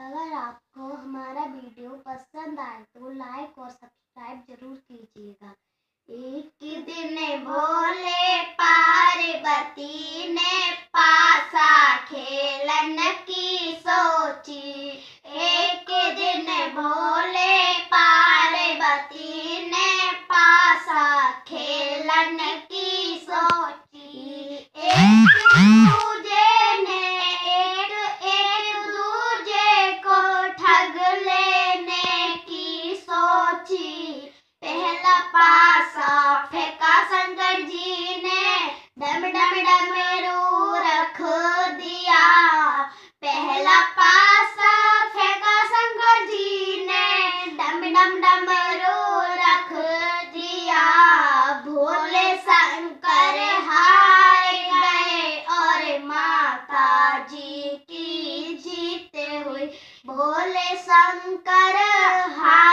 अगर आपको हमारा वीडियो पसंद आए तो लाइक और सब्सक्राइब ज़रूर कीजिएगा। एक दिन भोले पार्वती ने पासा खेलन की सोची। एक दिन भोले की जीते हुए भोले शंकर हा।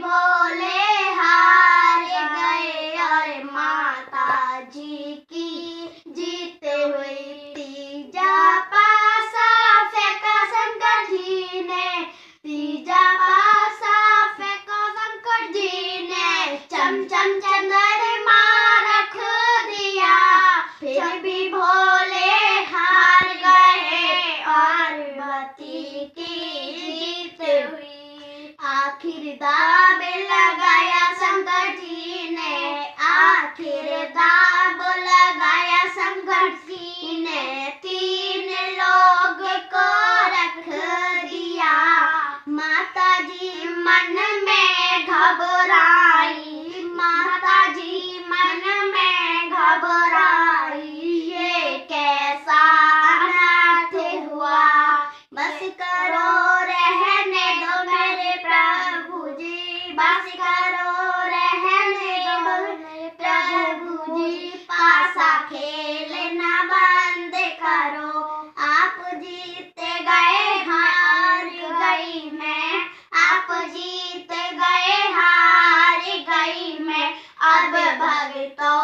भोले हार गए और माता जी की जीते हुई तीजा पासा फेंका शंकर जी ने तीजा पासा फेंका शंकर जी ने चम चम चंद्रमा रख दिया। फिर भी भोले हार गए और मती की जीत हुई। आखिरदार 佩雷达。と。